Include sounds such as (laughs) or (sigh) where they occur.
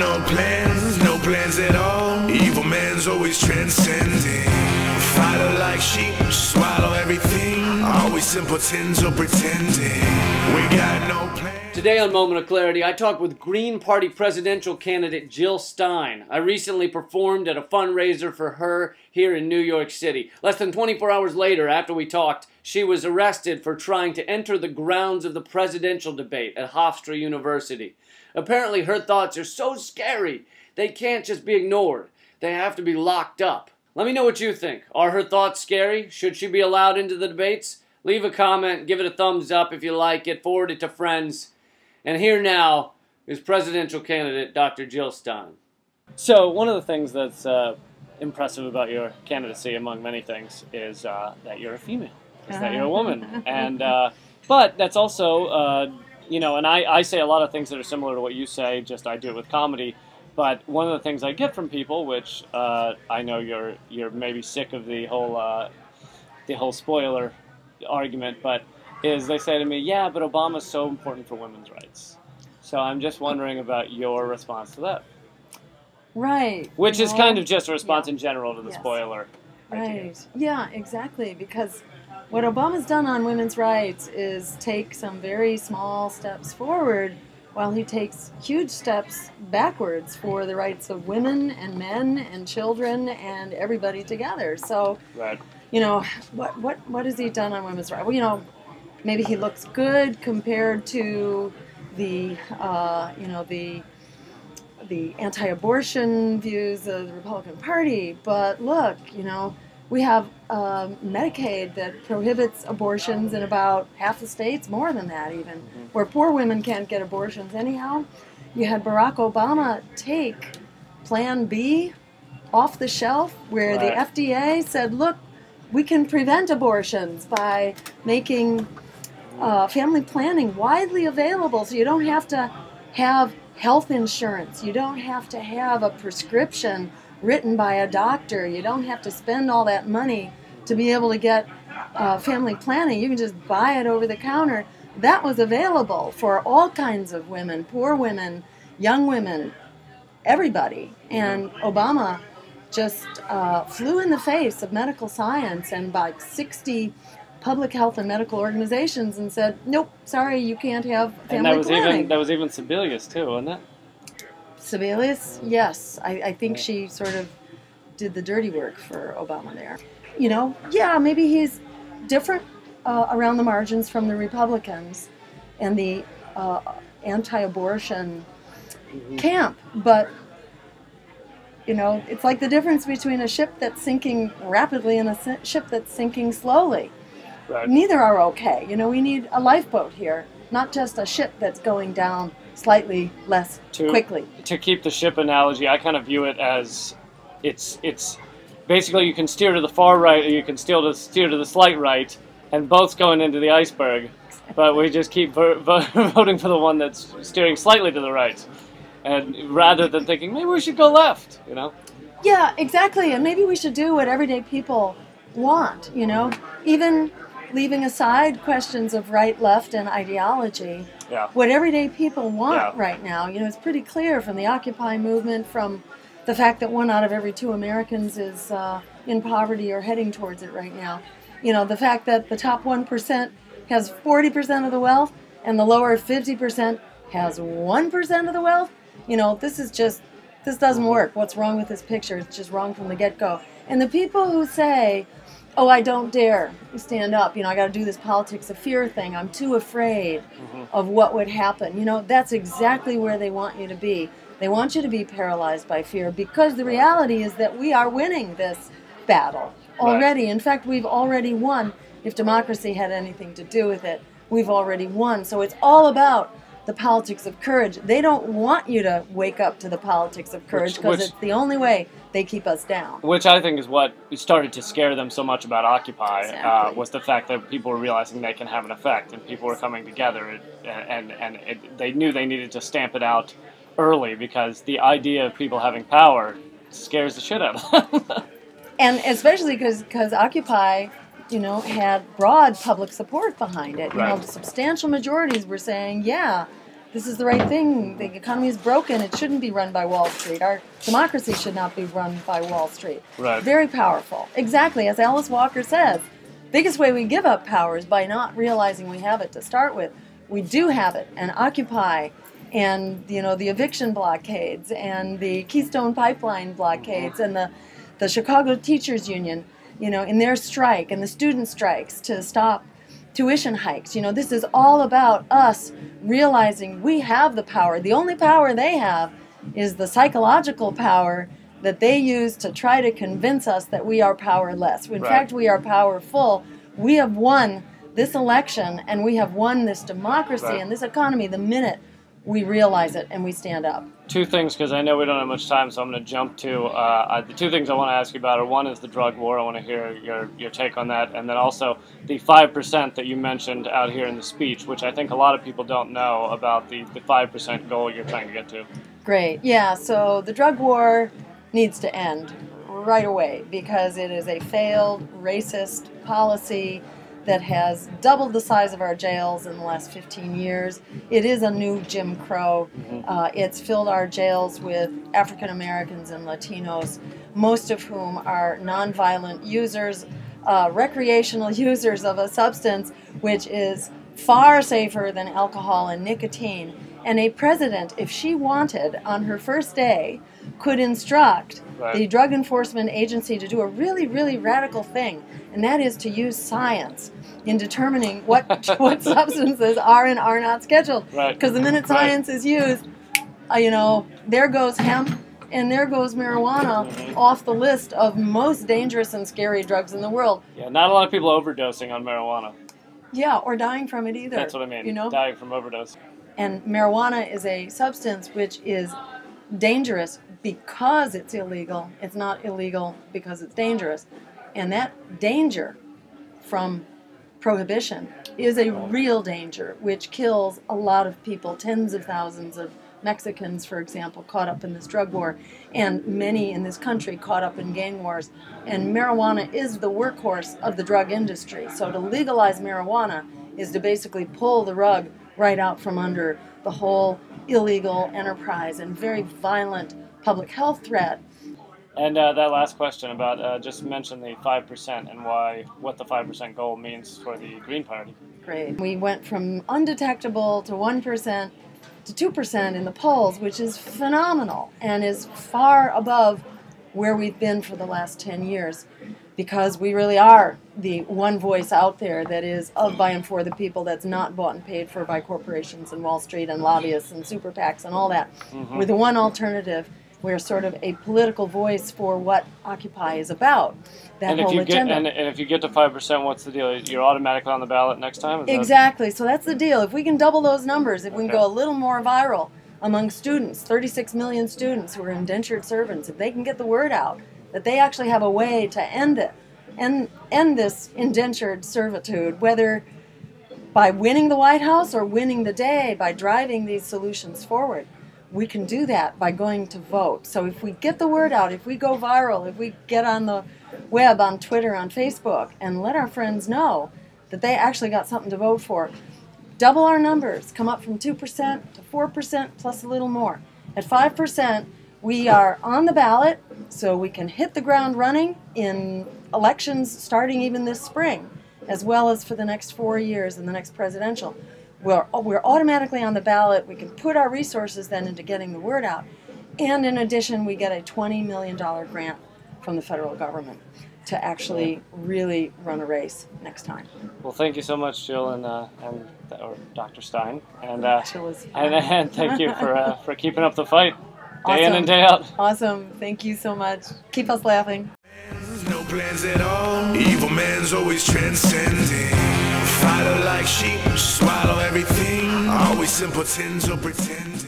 no plans, no plans at all. Evil man's always transcending. Fighter like sheep, swallow everything. Always simpletons or pretending. We got no plans. Today on Moment of Clarity, I talked with Green Party presidential candidate Jill Stein. I recently performed at a fundraiser for her here in New York City. Less than 24 hours later, after we talked, she was arrested for trying to enter the grounds of the presidential debate at Hofstra University. Apparently, her thoughts are so scary, they can't just be ignored. They have to be locked up. Let me know what you think. Are her thoughts scary? Should she be allowed into the debates? Leave a comment, give it a thumbs up if you like it, forward it to friends. And here now is presidential candidate Dr. Jill Stein. So, one of the things that's uh, impressive about your candidacy, among many things, is uh, that you're a female, is that you're a woman. and uh, But that's also, uh, you know, and I, I say a lot of things that are similar to what you say, just I do it with comedy. But one of the things I get from people, which uh, I know you're you're maybe sick of the whole uh, the whole spoiler argument, but is they say to me, "Yeah, but Obama's so important for women's rights." So I'm just wondering about your response to that, Right. which you is know? kind of just a response Yeah. in general to the Yes. spoiler. idea. Right. Yeah, exactly. Because what Obama's done on women's rights is take some very small steps forward while he takes huge steps backwards for the rights of women and men and children and everybody together. So, Right. you know, what what what has he done on women's rights? Well, you know, maybe he looks good compared to the uh, you know the the anti-abortion views of the Republican Party, but look, you know, we have um, Medicaid that prohibits abortions in about half the states, more than that even, where poor women can't get abortions anyhow. You had Barack Obama take Plan B off the shelf, where Right. the FDA said, look, we can prevent abortions by making uh, family planning widely available so you don't have to have health insurance. You don't have to have a prescription written by a doctor. You don't have to spend all that money to be able to get uh, family planning. You can just buy it over the counter. That was available for all kinds of women, poor women, young women, everybody. And Obama just uh, flew in the face of medical science and by 60 public health and medical organizations and said, nope, sorry, you can't have family And that was planning. even that was even Sebelius too, wasn't it? Sebelius, yes, I, I think she sort of did the dirty work for Obama there. You know, yeah, maybe he's different uh, around the margins from the Republicans and the uh, anti-abortion camp, but you know, it's like the difference between a ship that's sinking rapidly and a ship that's sinking slowly. Right. Neither are okay. You know, we need a lifeboat here, not just a ship that's going down slightly less To- quickly. To keep the ship analogy, I kind of view it as it's it's basically you can steer to the far right or you can steer to steer to the slight right, and both's going into the iceberg. But we just keep vo- vo- (laughs) voting for the one that's steering slightly to the right, and rather than thinking maybe we should go left, you know. Yeah, exactly. And maybe we should do what everyday people want, you know? Even leaving aside questions of right, left, and ideology, Yeah. what everyday people want Yeah. right now, you know, it's pretty clear from the Occupy movement, from the fact that one out of every two Americans is uh, in poverty or heading towards it right now. You know, the fact that the top 1% has 40% of the wealth and the lower 50% has 1% of the wealth. You know, this is just, this doesn't work. What's wrong with this picture? It's just wrong from the get go. And the people who say, oh, I don't dare stand up, you know, I got to do this politics of fear thing, I'm too afraid mm-hmm. of what would happen, you know, that's exactly where they want you to be. They want you to be paralyzed by fear because the reality is that we are winning this battle Right. already. In fact, we've already won. If democracy had anything to do with it, we've already won. So it's all about the politics of courage. They don't want you to wake up to the politics of courage because it's the only way they keep us down. Which I think is what started to scare them so much about Occupy uh, was the fact that people were realizing they can have an effect, and people were coming together, and and, and it, they knew they needed to stamp it out early because the idea of people having power scares the shit out of them. (laughs) and especially because Occupy, you know, had broad public support behind it. You know, Right. substantial majorities were saying, yeah, this is the right thing. The economy is broken. It shouldn't be run by Wall Street. Our democracy should not be run by Wall Street. Right. Very powerful. Exactly, as Alice Walker says. Biggest way we give up power is by not realizing we have it to start with. We do have it, and Occupy, and you know the eviction blockades, and the Keystone Pipeline blockades, and the the Chicago Teachers Union, you know, in their strike and the student strikes to stop tuition hikes. You know, this is all about us realizing we have the power. The only power they have is the psychological power that they use to try to convince us that we are powerless. In Right. fact, we are powerful. We have won this election and we have won this democracy Right. and this economy the minute we realize it and we stand up. Two things, because I know we don't have much time, so I'm going to jump to uh, I, the two things I want to ask you about. Are one is the drug war. I want to hear your your take on that, and then also the five percent that you mentioned out here in the speech, which I think a lot of people don't know about the the five percent goal you're trying to get to. Great. Yeah, so the drug war needs to end right away because it is a failed racist policy that has doubled the size of our jails in the last 15 years. It is a new Jim Crow. Uh, it's filled our jails with African Americans and Latinos, most of whom are nonviolent users, uh, recreational (laughs) users of a substance which is far safer than alcohol and nicotine. And a president, if she wanted, on her first day, could instruct Right. the Drug Enforcement Agency to do a really, really radical thing, and that is to use science in determining what (laughs) what substances are and are not scheduled. Right. Because the minute Right. science is used, uh, you know, there goes hemp and there goes marijuana off the list of most dangerous and scary drugs in the world. Yeah, not a lot of people overdosing on marijuana. Yeah, or dying from it either. That's what I mean. You know, dying from overdose. And marijuana is a substance which is dangerous because it's illegal. It's not illegal because it's dangerous. And that danger from prohibition is a real danger which kills a lot of people, tens of thousands of Mexicans, for example, caught up in this drug war, and many in this country caught up in gang wars. And marijuana is the workhorse of the drug industry. So to legalize marijuana is to basically pull the rug right out from under the whole illegal enterprise and very violent public health threat. And uh, that last question about uh, just mention the five percent and why what the five percent goal means for the Green Party. Great. We went from undetectable to 1% to 2% in the polls, which is phenomenal and is far above where we've been for the last 10 years because we really are the one voice out there that is of, by, and for the people that's not bought and paid for by corporations and Wall Street and lobbyists and super PACs and all that. Mm-hmm. We're the one alternative. We're sort of a political voice for what Occupy is about. That and if whole you agenda. get and, and if you get to five percent, what's the deal? You're automatically on the ballot next time. Is that- Exactly. So that's the deal. If we can double those numbers, if we can go a little more viral among students, 36 million students who are indentured servants, if they can get the word out that they actually have a way to end it, end, end this indentured servitude, whether by winning the White House or winning the day by driving these solutions forward. We can do that by going to vote. So if we get the word out, if we go viral, if we get on the web, on Twitter, on Facebook, and let our friends know that they actually got something to vote for, double our numbers, come up from 2% to 4% plus a little more. At 5%, we are on the ballot, so we can hit the ground running in elections starting even this spring, as well as for the next four years and the next presidential. We're, we're automatically on the ballot. We can put our resources then into getting the word out. And in addition, we get a $20 million grant from the federal government to actually really run a race next time. Well, thank you so much, Jill and uh, and or Dr. Stein, and uh, and, and thank you for uh, for keeping up the fight, day in Awesome. and day out. Awesome. Thank you so much. Keep us laughing. No plans at all. Evil man's always transcending. Fighter like sheep, swallow everything. Always simpletons or pretend.